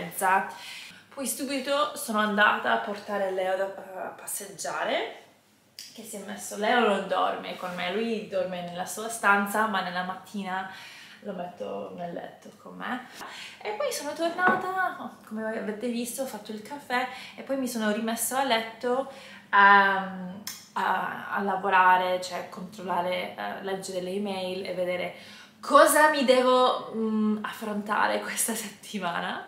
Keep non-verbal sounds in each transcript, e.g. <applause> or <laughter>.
mezza, poi subito sono andata a portare Leo a passeggiare che si è messo, Leo non dorme con me, lui dorme nella sua stanza ma nella mattina lo metto nel letto con me. E poi sono tornata, come avete visto ho fatto il caffè e poi mi sono rimessa a letto um, a, a, lavorare, cioè controllare, uh, leggere le email e vedere cosa mi devo um, affrontare questa <laughs> settimana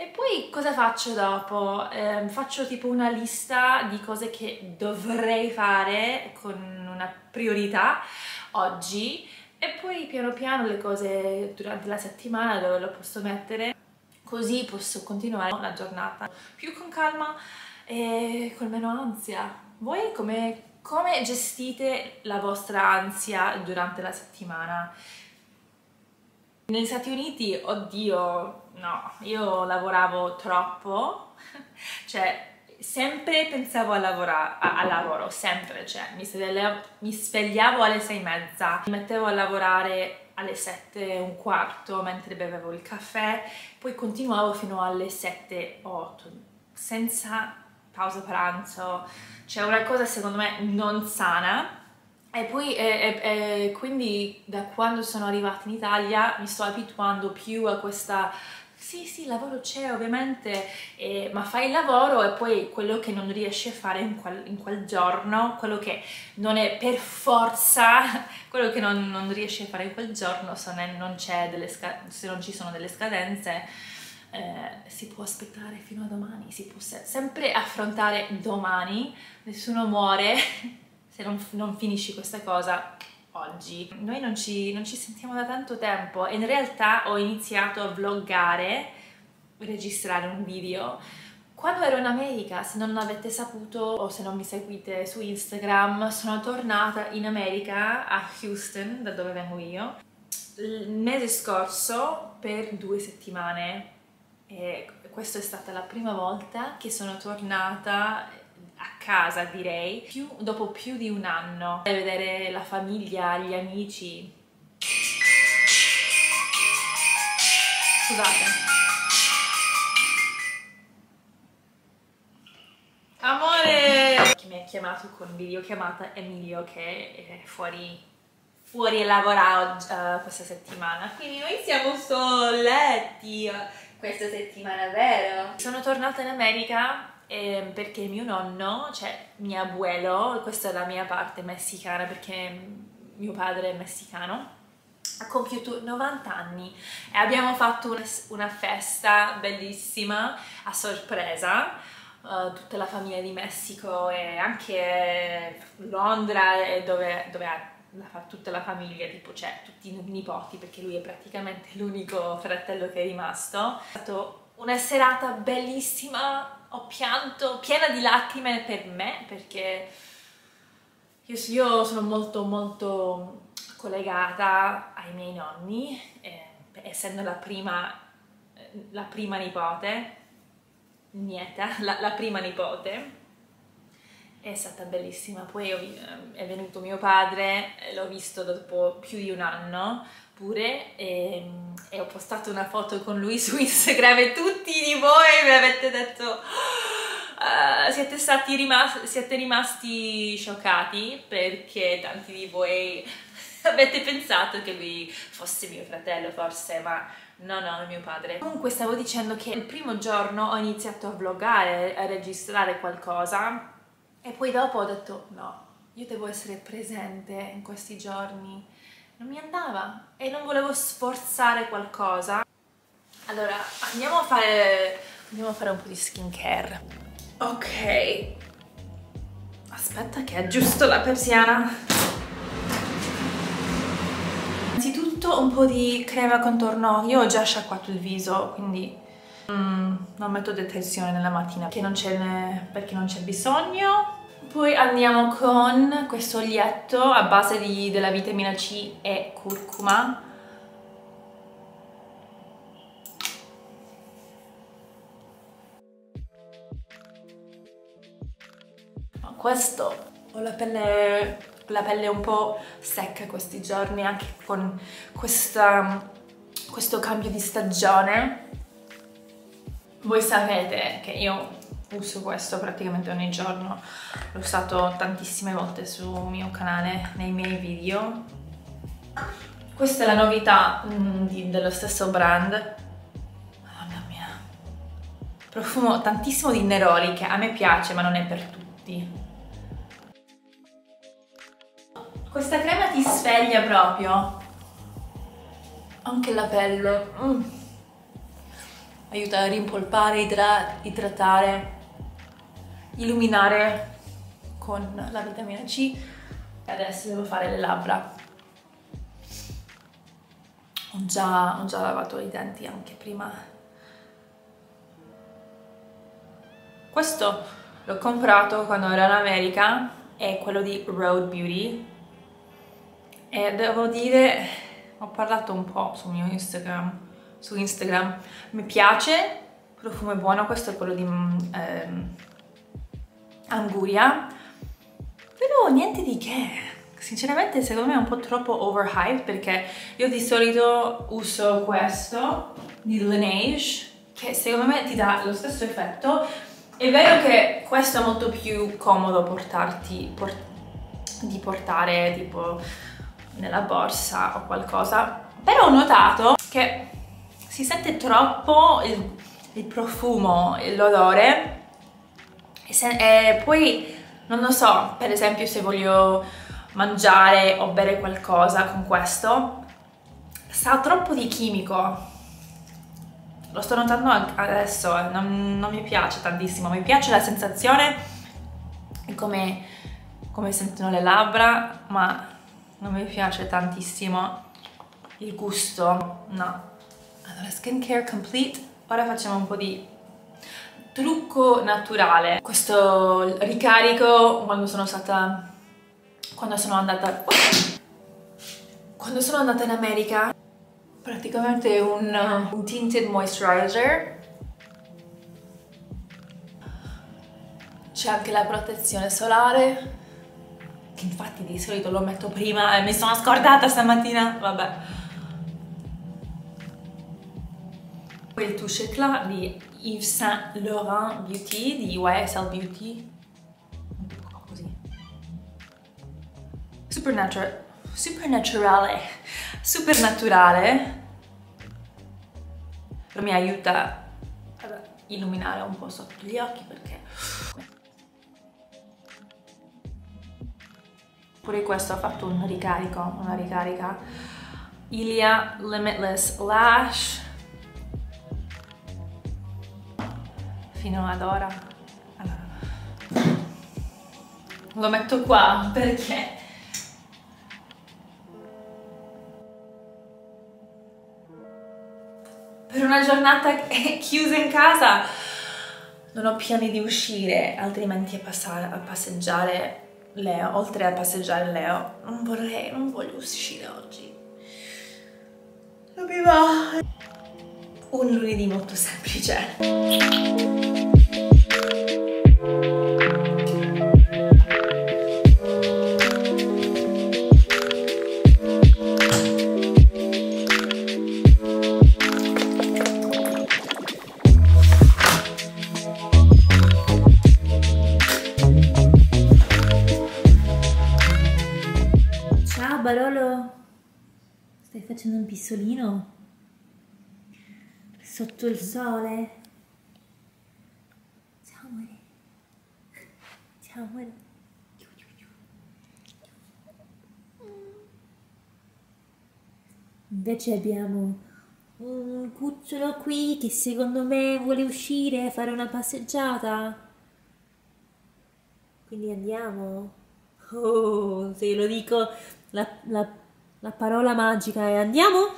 e poi cosa faccio dopo? Eh, faccio tipo una lista di cose che dovrei fare con una priorità oggi e poi piano piano le cose durante la settimana dove lo posso mettere così posso continuare la giornata più con calma e con meno ansia. Voi come, come gestite la vostra ansia durante la settimana? Negli Stati Uniti, oddio, no, io lavoravo troppo, <laughs> cioè sempre pensavo a lavorare, a, a lavoro, sempre, cioè mi svegliavo, mi svegliavo alle sei e mezza, mi mettevo a lavorare alle sette e un quarto mentre bevevo il caffè, poi continuavo fino alle sette o otto, senza pausa pranzo, cioè una cosa secondo me non sana, e poi e, e, e quindi da quando sono arrivata in Italia mi sto abituando più a questa sì, sì, il lavoro c'è ovviamente, eh, ma fai il lavoro e poi quello che non riesci a fare in quel, in quel giorno, quello che non è per forza, <laughs> quello che non, non riesci a fare in quel giorno, se non, se non ci sono delle scadenze, eh, si può aspettare fino a domani, si può sempre affrontare domani, nessuno muore <laughs> se non, non finisci questa cosa oggi. Noi non ci, non ci sentiamo da tanto tempo e in realtà ho iniziato a vloggare, registrare un video quando ero in America, se non l'avete saputo o se non mi seguite su Instagram, sono tornata in America a Houston, da dove vengo io, il mese scorso per due settimane e questa è stata la prima volta che sono tornata a casa direi, più, dopo più di un anno, vedere la famiglia, gli amici. Scusate. Amore! Che mi ha chiamato con videochiamata Emilio che è fuori fuori a lavorare uh, questa settimana quindi noi siamo soletti questa settimana, vero? Sono tornata in America eh, perché mio nonno, cioè mio abuelo, questa è la mia parte messicana perché mio padre è messicano, ha compiuto 90 anni e abbiamo fatto una, una festa bellissima a sorpresa. Uh, tutta la famiglia di Messico e anche Londra dove, dove ha la, tutta la famiglia, tipo c'è tutti i nipoti perché lui è praticamente l'unico fratello che è rimasto. È stata una serata bellissima, ho pianto, piena di lacrime per me perché io, io sono molto molto collegata ai miei nonni, eh, essendo la prima, la prima nipote, nieta, la, la prima nipote, è stata bellissima. Poi è venuto mio padre, l'ho visto dopo più di un anno pure e, e, ho postato una foto con lui su Instagram e tutti di voi mi avete detto uh, siete, stati rimasti, siete rimasti scioccati perché tanti di voi <laughs> avete pensato che lui fosse mio fratello forse ma no no mio padre comunque stavo dicendo che il primo giorno ho iniziato a vloggare a registrare qualcosa e poi dopo ho detto no io devo essere presente in questi giorni non mi andava e non volevo sforzare qualcosa. Allora, andiamo a fare, andiamo a fare un po' di skincare. Ok. Aspetta che aggiusto la persiana. Innanzitutto un po' di crema contorno. Io ho già sciacquato il viso, quindi mm, non metto detersione nella mattina perché non c'è bisogno poi andiamo con questo olietto a base di, della vitamina C e curcuma. Questo, ho la pelle, la pelle un po' secca questi giorni anche con questa, questo cambio di stagione Voi sapete che io uso questo praticamente ogni giorno, l'ho usato tantissime volte sul mio canale, nei miei video. Questa è la novità mm, di, dello stesso brand. Madonna mia. Profumo tantissimo di Neroli che a me piace ma non è per tutti. Questa crema ti sveglia proprio. Anche la pelle. Mm. Aiuta a rimpolpare, idra idratare illuminare con la vitamina C. Adesso devo fare le labbra. Ho già, ho già lavato i denti anche prima. Questo l'ho comprato quando ero in America è quello di Road Beauty. E devo dire ho parlato un po' sul mio Instagram su Instagram. Mi piace profumo è buono questo è quello di ehm, Anguria, però niente di che. Sinceramente secondo me è un po' troppo overhyped perché io di solito uso questo di Laneige che secondo me ti dà lo stesso effetto. È vero che questo è molto più comodo portarti, port di portare tipo nella borsa o qualcosa, però ho notato che si sente troppo il, il profumo, l'odore e, se, e poi, non lo so, per esempio se voglio mangiare o bere qualcosa con questo, sa troppo di chimico. Lo sto notando adesso, eh, non, non mi piace tantissimo, mi piace la sensazione e come, come sentono le labbra, ma non mi piace tantissimo il gusto, no. Allora, skincare complete, ora facciamo un po' di trucco naturale. Questo ricarico quando sono stata... quando sono andata... quando sono andata in America praticamente un, un tinted moisturizer c'è anche la protezione solare che infatti di solito lo metto prima e mi sono scordata stamattina vabbè quel touche éclat di Yves Saint Laurent Beauty di YSL Beauty. Così. Supernatural Supernaturale. Supernaturale. Però mi aiuta ad illuminare un po' sotto gli occhi perché pure questo ha fatto un ricarico una ricarica. Ilia Limitless Lash fino ad ora. Allora, lo metto qua perché per una giornata <laughs> chiusa in casa non ho piani di uscire, altrimenti a, passare, a passeggiare Leo, oltre a passeggiare Leo, non vorrei, non voglio uscire oggi. Doveva un lunedì molto semplice. Facendo un pissolino sotto il sole. Ciao amore. Ciao amore. Invece abbiamo un cucciolo qui che secondo me vuole uscire a fare una passeggiata. Quindi andiamo. Oh, se lo dico la, la la parola magica è andiamo?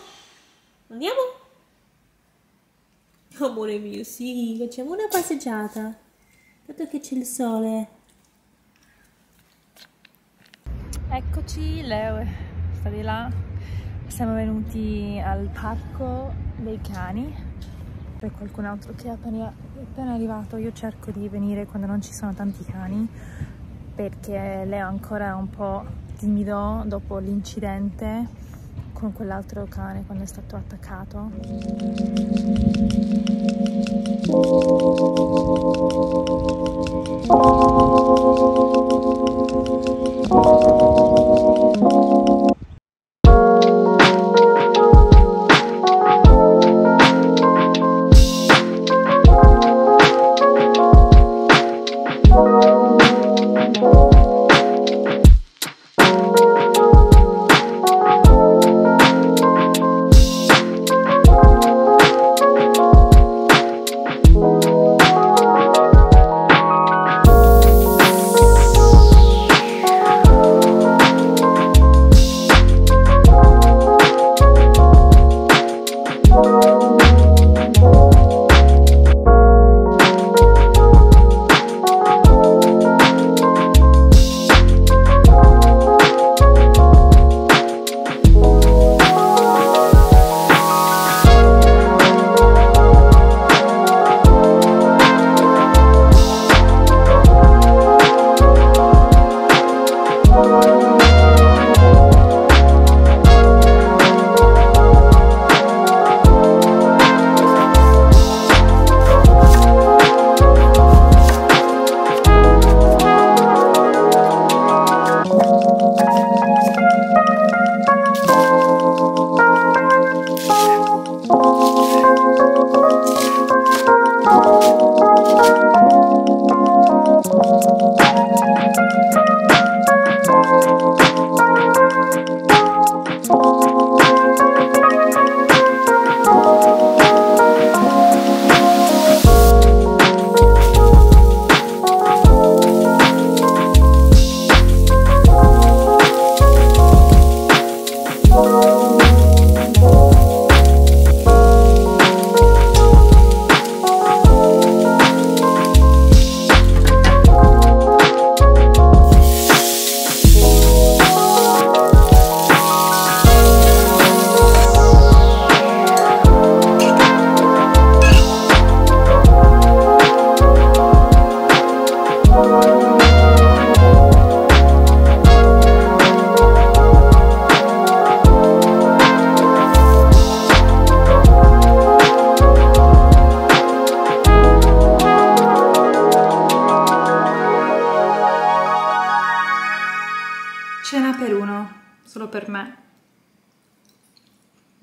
Andiamo? Amore mio, sì, facciamo una passeggiata. Dato che c'è il sole. Eccoci, Leo sta di là. Siamo venuti al parco dei cani. Per qualcun altro che è appena, appena arrivato, io cerco di venire quando non ci sono tanti cani perché Leo ancora è un po' timido dopo l'incidente con quell'altro cane quando è stato attaccato. Cena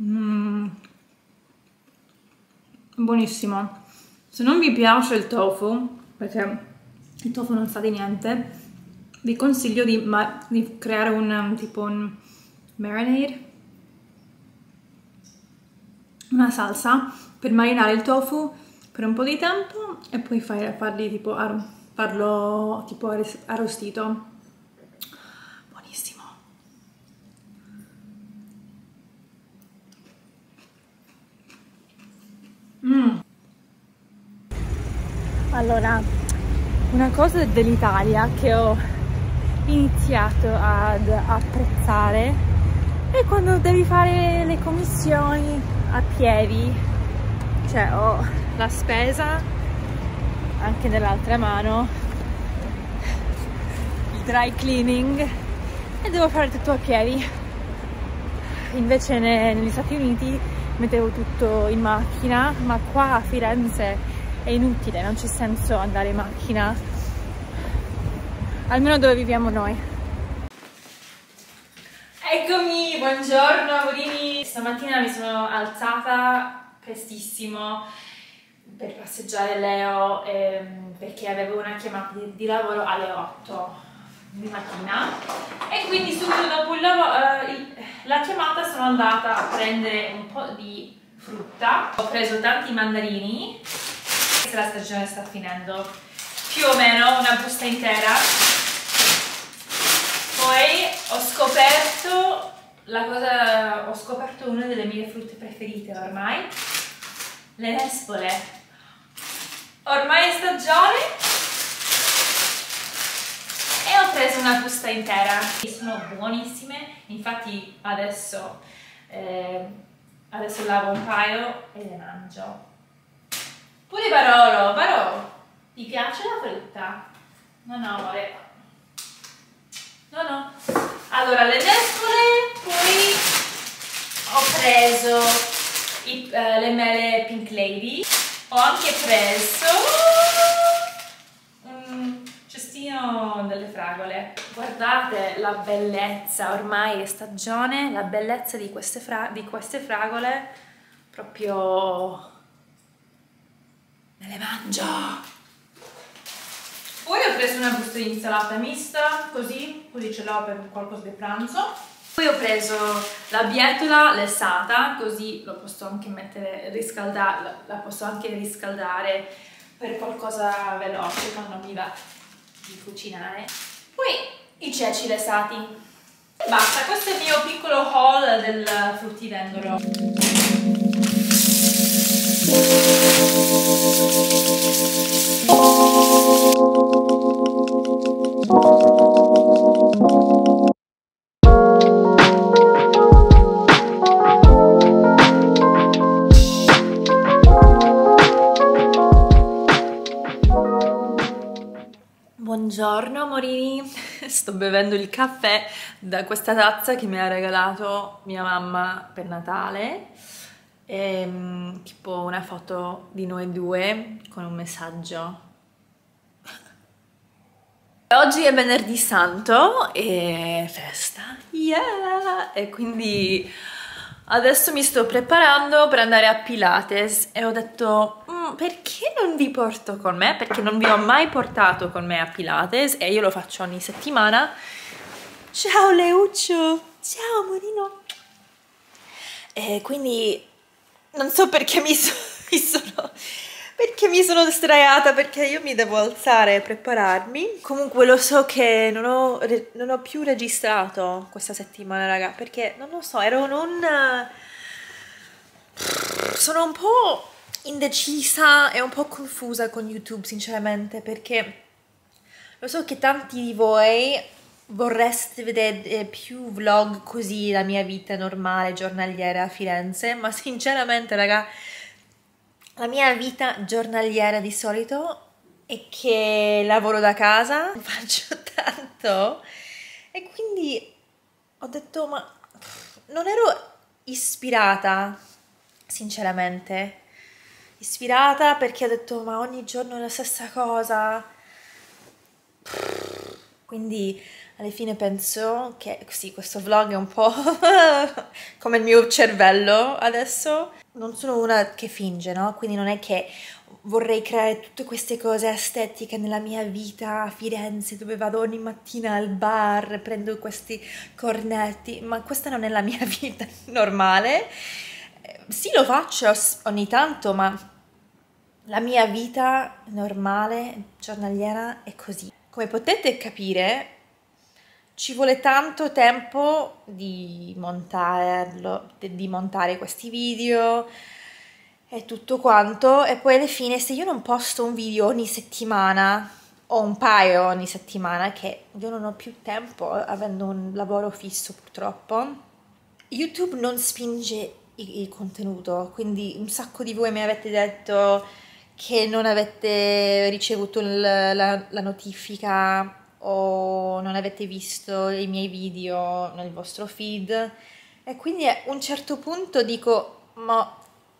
Mm. Buonissimo. Se non vi piace il tofu, perché il tofu non sa di niente, vi consiglio di, di creare un um, tipo un marinade, una salsa per marinare il tofu per un po' di tempo e poi fare- farli tipo ar- farlo tipo arros- arrostito. Buonissimo. Allora, una cosa dell'Italia che ho iniziato ad apprezzare è quando devi fare le commissioni a piedi, cioè ho la spesa anche nell'altra mano, il dry cleaning e devo fare tutto a piedi. Invece ne- negli Stati Uniti mettevo tutto in macchina, ma qua a Firenze è inutile, non c'è senso andare in macchina, almeno dove viviamo noi. Eccomi, buongiorno amorini! Stamattina mi sono alzata prestissimo per passeggiare Leo ehm, perché avevo una chiamata di, di lavoro alle 8 di mattina e quindi subito dopo il lavo- eh, la chiamata sono andata a prendere un po' di frutta. Ho preso tanti mandarini, se la stagione sta finendo, più o meno una busta intera. Poi ho scoperto la cosa, ho scoperto una delle mie frutte preferite ormai, le nespole. Ormai è stagione e ho preso una busta intera. Sono buonissime, infatti adesso, eh, adesso lavo un paio e le mangio. Pure Barolo, Barolo, ti piace la frutta? No, no, amore. No, no. Allora, le nespole, poi ho preso i- eh, le mele Pink Lady Ho anche preso un cestino delle fragole. Guardate la bellezza, ormai è stagione, la bellezza di queste, fra di queste fragole, proprio me le mangio. Poi ho preso una busta di insalata mista, così, così ce l'ho per qualcosa di pranzo. Poi ho preso la bietola lessata, così lo posso anche mettere, riscaldare, la posso anche riscaldare per qualcosa veloce quando mi va di cucinare. Poi i ceci lessati. E basta, questo è il mio piccolo haul del fruttivendolo. Bevendo il caffè da questa tazza che mi ha regalato mia mamma per Natale. E, tipo una foto di noi due con un messaggio. <laughs> Oggi è venerdì santo e festa, yeah! E quindi adesso mi sto preparando per andare a Pilates e ho detto perché non vi porto con me? Perché non vi ho mai portato con me a Pilates e io lo faccio ogni settimana. Ciao Leuccio! Ciao Morino! E quindi non so perché mi, so, <laughs> mi sono perché mi sono distraiata perché io mi devo alzare e prepararmi comunque lo so che non ho, non ho più registrato questa settimana raga perché non lo so ero non sono un po' indecisa e un po' confusa con youtube sinceramente perché lo so che tanti di voi vorreste vedere più vlog così la mia vita normale giornaliera a Firenze ma sinceramente raga la mia vita giornaliera di solito è che lavoro da casa, <laughs> faccio tanto e quindi ho detto ma non ero ispirata, sinceramente. Ispirata perché ho detto ma ogni giorno è la stessa cosa. Quindi alla fine penso che sì, questo vlog è un po' <laughs> come il mio cervello adesso. Non sono una che finge, no? Quindi non è che vorrei creare tutte queste cose estetiche nella mia vita a Firenze dove vado ogni mattina al bar, prendo questi cornetti, ma questa non è la mia <laughs> vita normale. Sì, lo faccio ogni tanto, ma la mia vita normale, giornaliera, è così. Come potete capire, ci vuole tanto tempo di montarlo, di montare questi video e tutto quanto e poi alla fine se io non posto un video ogni settimana o un paio ogni settimana che io non ho più tempo avendo un lavoro fisso purtroppo YouTube non spinge il, contenuto quindi un sacco di voi mi avete detto che non avete ricevuto la, la, la notifica o non avete visto i miei video nel vostro feed e quindi a un certo punto dico ma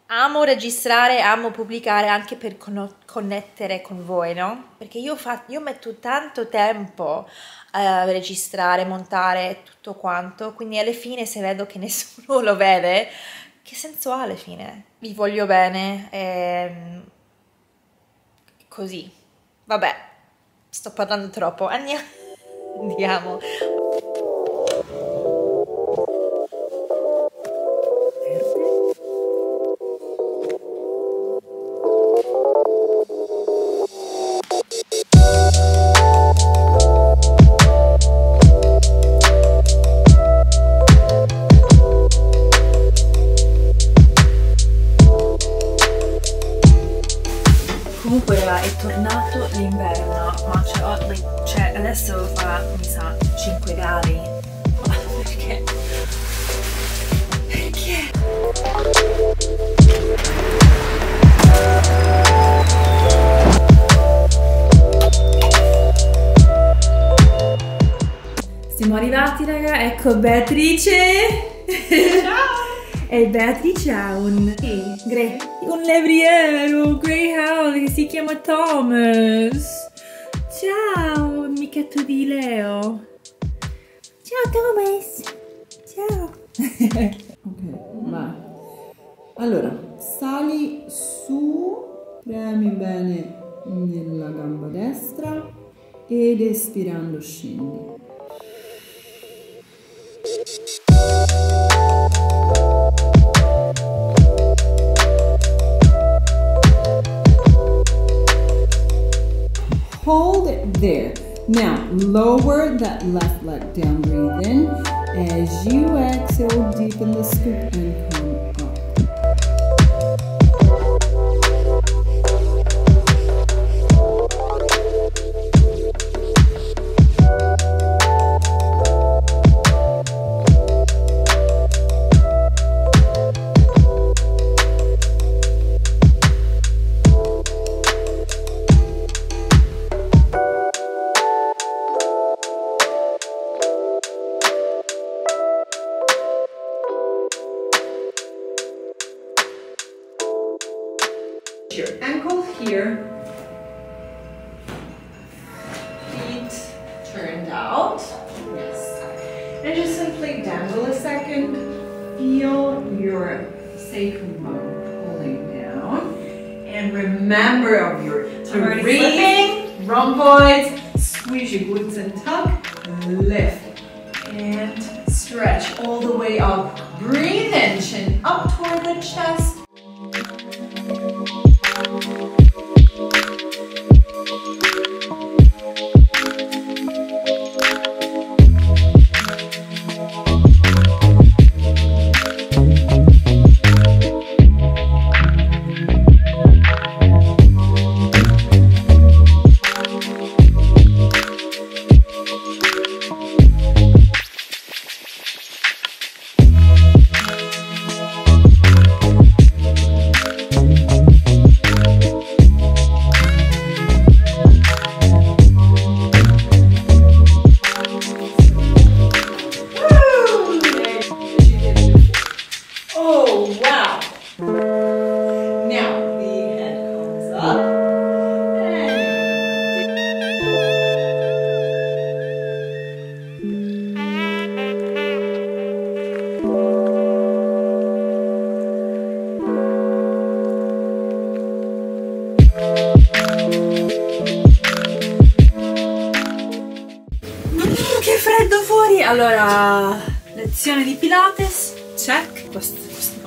amo registrare, amo pubblicare anche per con- connettere con voi, no? Perché io, io metto tanto tempo a registrare, montare tutto quanto, quindi alla fine se vedo che nessuno <laughs> lo vede, che senso ha alla fine? Vi voglio bene. Ehm, così. Vabbè, Sto parlando troppo. Andiamo. <laughs> Comunque è tornato l'inverno, ma cioè, cioè, adesso fa, mi sa, 5 gradi. <laughs> Perché? Perché? Siamo arrivati raga, ecco Beatrice! Ciao! <laughs> e Beatrice ha un... Sì, un levriero greyhound che si chiama Thomas. Ciao, amichetto di Leo. Ciao Thomas. Ciao. <laughs> Ok, vai. Allora, sali su, premi bene nella gamba destra ed espirando scendi. Hold it there. Now, lower that left leg down, breathe in. As you exhale, deepen the scoop and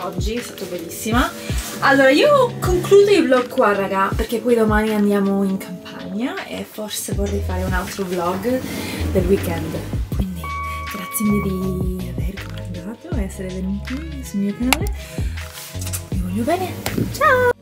oggi è stato bellissima. Allora, io concludo il vlog qua, raga, perché poi domani andiamo in campagna e forse vorrei fare un altro vlog del weekend. Quindi, grazie mille di aver guardato e essere venuti sul mio canale. Vi voglio bene, ciao!